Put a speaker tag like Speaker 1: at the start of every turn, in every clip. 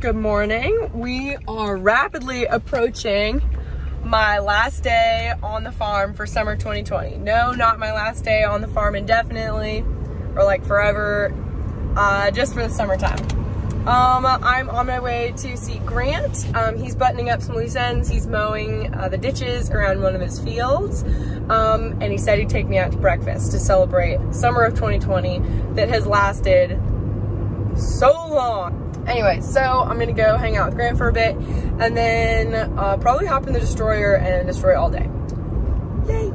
Speaker 1: Good morning. We are rapidly approaching my last day on the farm for summer 2020. No, not my last day on the farm indefinitely or like forever, uh, just for the summertime. Um, I'm on my way to see Grant. Um, he's buttoning up some loose ends. He's mowing uh, the ditches around one of his fields. Um, and he said he'd take me out to breakfast to celebrate summer of 2020 that has lasted so long. Anyway, so I'm gonna go hang out with Grant for a bit and then uh, probably hop in the destroyer and destroy all day. Yay!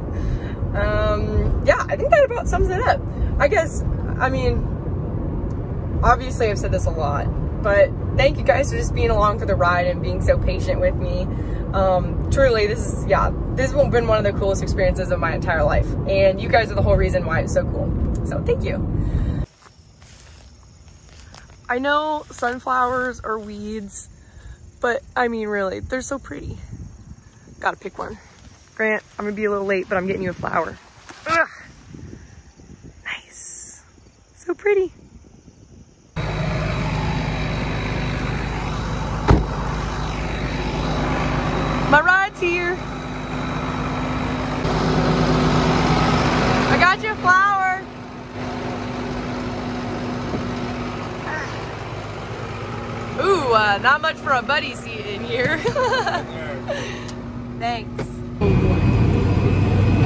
Speaker 1: Um, yeah, I think that about sums it up. I guess, I mean, obviously I've said this a lot, but thank you guys for just being along for the ride and being so patient with me. Um, truly, this is, yeah, this has been one of the coolest experiences of my entire life. And you guys are the whole reason why it's so cool. So thank you. I know sunflowers are weeds, but I mean, really, they're so pretty. Gotta pick one. Grant, I'm gonna be a little late, but I'm getting you a flower. Ugh. Nice. So pretty. My ride's here. I got you a flower. Uh, not much for a buddy seat in here. Thanks.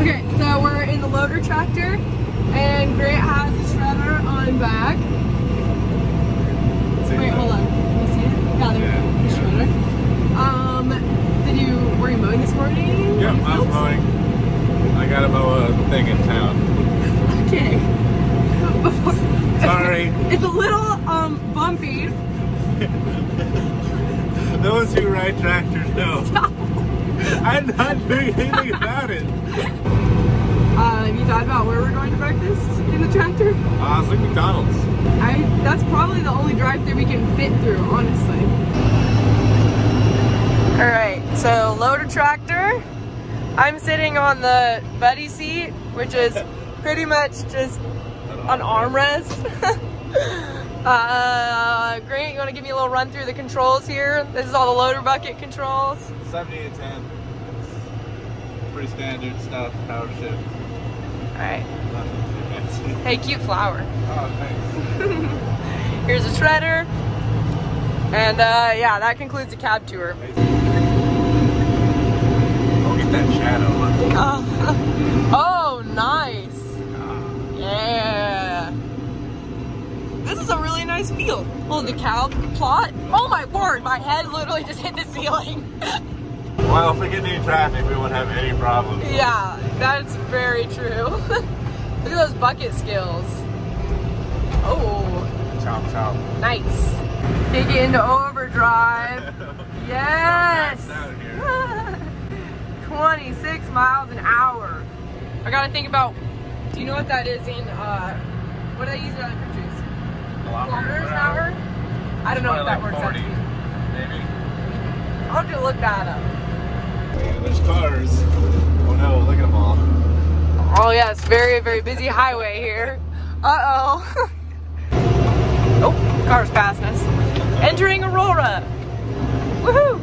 Speaker 1: Okay, so we're in the loader tractor and Grant has the shredder on back. Wait, hold on. Can you see it? Yeah, there's the shredder. Um, did you, were you mowing this morning? The
Speaker 2: I was mowing. I got a mow a thing in town.
Speaker 1: Okay.
Speaker 2: Sorry.
Speaker 1: It's a little um bumpy.
Speaker 2: Those who ride tractors know. I'm not doing anything about it.
Speaker 1: Uh, have you thought about where we're going to breakfast in the tractor?
Speaker 2: Uh, it's like McDonald's.
Speaker 1: I that's probably the only drive-through we can fit through, honestly. All right, so loader tractor. I'm sitting on the buddy seat, which is pretty much just an armrest. uh, Grant, you want to give me a little run through the controls here? This is all the loader bucket controls.
Speaker 2: 70 and 10. Pretty standard stuff, power shift.
Speaker 1: All right.
Speaker 2: Nothing too fancy.
Speaker 1: Hey, cute flower.
Speaker 2: Oh, thanks.
Speaker 1: Here's a shredder. And uh, yeah, that concludes the cab tour.
Speaker 2: I'll get that shadow.
Speaker 1: oh, nice. Yeah. This is a really nice field. Oh, the cow plot. Oh my word, my head literally just hit the ceiling.
Speaker 2: Well, if we get any traffic, we won't have any problems.
Speaker 1: yeah, that's very true. Look at those bucket skills. Oh,
Speaker 2: Chomp, chomp.
Speaker 1: nice. Kick it into overdrive. Yes.
Speaker 2: Maxed out here.
Speaker 1: 26 miles an hour. I gotta think about, do you know what that is in, uh, what do they use in other countries? Kilometers an hour? I don't know what that
Speaker 2: Probably
Speaker 1: works
Speaker 2: like
Speaker 1: out
Speaker 2: 40,
Speaker 1: to be.
Speaker 2: maybe.
Speaker 1: I'll have to look that up.
Speaker 2: There's cars. Oh no, look at them all.
Speaker 1: Oh yes, very, very busy highway here. Uh-oh. oh, car's passing us. Entering Aurora. Woohoo!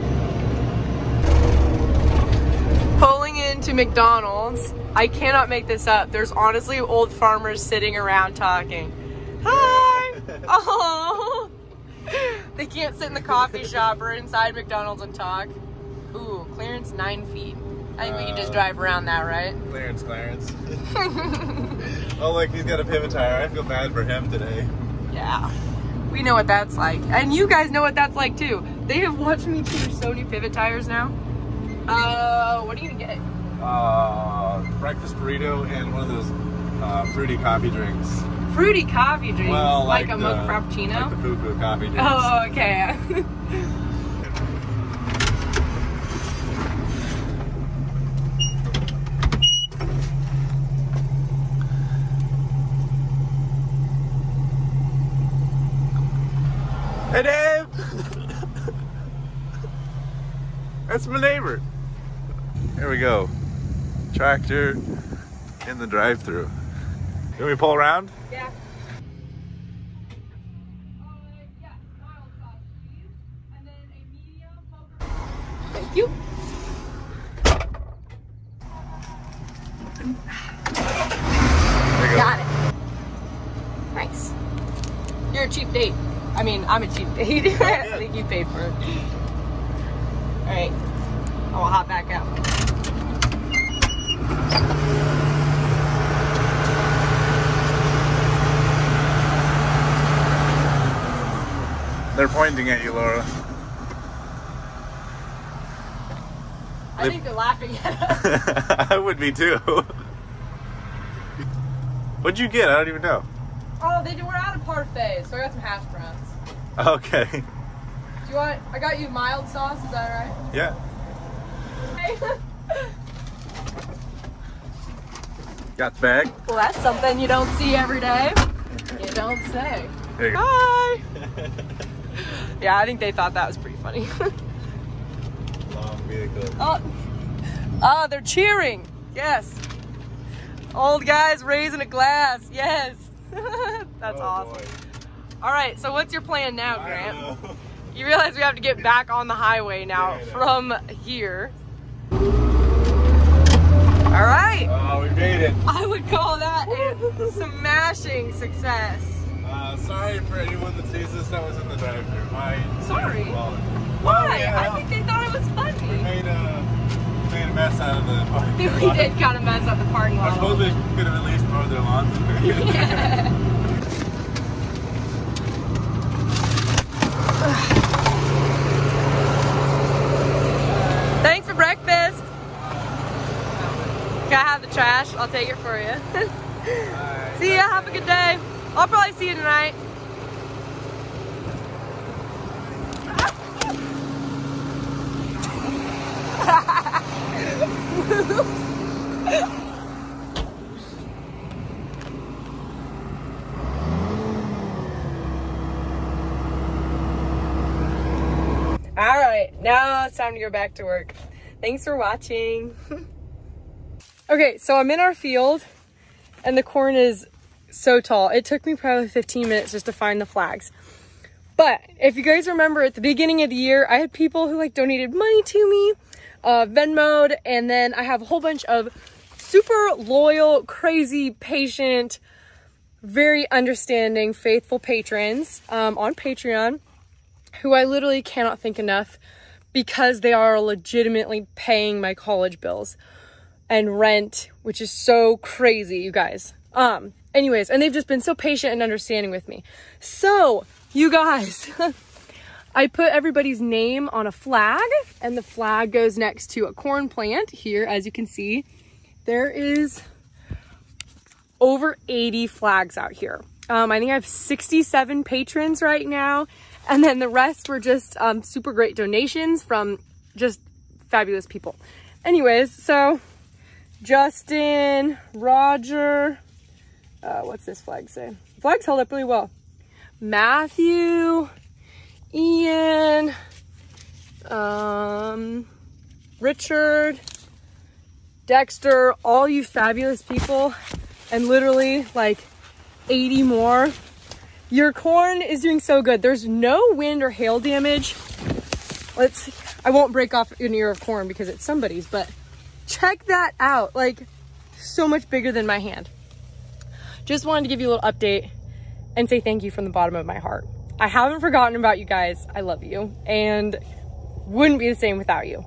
Speaker 1: Pulling into McDonald's. I cannot make this up. There's honestly old farmers sitting around talking. Oh! They can't sit in the coffee shop or inside McDonald's and talk. Ooh, clearance nine feet. I think we can just
Speaker 2: Uh,
Speaker 1: drive around that, right?
Speaker 2: Clearance, clearance. oh, like he's got a pivot tire. I feel bad for him today.
Speaker 1: Yeah. We know what that's like. And you guys know what that's like too. They have watched me change so many pivot tires now. Uh, what are you gonna get?
Speaker 2: Uh, breakfast burrito and one of those uh, fruity coffee drinks.
Speaker 1: Fruity coffee drinks.
Speaker 2: Well,
Speaker 1: like,
Speaker 2: like,
Speaker 1: a
Speaker 2: the,
Speaker 1: mocha frappuccino?
Speaker 2: Like the coffee drinks.
Speaker 1: oh, okay.
Speaker 2: Hey, Dave! That's my neighbor. Here we go. Tractor in the drive through. Can we pull around?
Speaker 1: Yeah. Uh, yes, mild sauce, please. I you.
Speaker 2: You go.
Speaker 1: Got it. Nice. You're a cheap date. I mean, I'm a cheap date. I think you paid for it. All right. I'll hop back out.
Speaker 2: They're pointing at you, Laura.
Speaker 1: I
Speaker 2: They-
Speaker 1: think they're laughing at us.
Speaker 2: I would be too. What'd you get? I don't even know.
Speaker 1: Oh, they were out of parfait, so I got some hash browns.
Speaker 2: Okay.
Speaker 1: Do you want? I got you mild sauce. Is that right?
Speaker 2: Yeah. Got the bag?
Speaker 1: well, that's something you don't see every day. You don't say.
Speaker 2: There you go.
Speaker 1: Hi. yeah, I think they thought that was pretty funny. Oh, oh, they're cheering. Yes. Old guys raising a glass. Yes. that's
Speaker 2: Oh,
Speaker 1: awesome. All right. So what's your plan now, Grant? You realize we have to get back on the highway now
Speaker 2: Yeah,
Speaker 1: from here. All right.
Speaker 2: Oh, we made it.
Speaker 1: I would call that a smashing success.
Speaker 2: Uh, sorry for anyone that sees this that was in the drive-thru. My
Speaker 1: Sorry. Why?
Speaker 2: Oh, yeah.
Speaker 1: I think they thought it was
Speaker 2: we
Speaker 1: funny.
Speaker 2: made a made a mess out of the parking lot.
Speaker 1: we did kind of mess up the parking
Speaker 2: I
Speaker 1: lot. a
Speaker 2: suppose they could have at least mowed their lawns.
Speaker 1: Thanks for breakfast. Can I have the trash? I'll take it for you. see ya. Have a good day. I'll probably see you tonight. All right, now it's time to go back to work. Thanks for watching. okay, so I'm in our field and the corn is so tall. It took me probably 15 minutes just to find the flags. But if you guys remember at the beginning of the year, I had people who like donated money to me, uh, Venmoed, and then I have a whole bunch of super loyal, crazy, patient, very understanding, faithful patrons um, on Patreon who I literally cannot thank enough because they are legitimately paying my college bills and rent, which is so crazy, you guys. Um, anyways, and they've just been so patient and understanding with me. So, you guys, I put everybody's name on a flag, and the flag goes next to a corn plant here, as you can see. There is over 80 flags out here. Um, I think I have 67 patrons right now. And then the rest were just um, super great donations from just fabulous people. Anyways, so Justin, Roger, uh, what's this flag say? Flag's held up really well. Matthew, Ian, um, Richard, Dexter, all you fabulous people, and literally like 80 more. Your corn is doing so good. There's no wind or hail damage. Let's, I won't break off an ear of corn because it's somebody's, but check that out. Like so much bigger than my hand. Just wanted to give you a little update and say thank you from the bottom of my heart. I haven't forgotten about you guys. I love you and wouldn't be the same without you.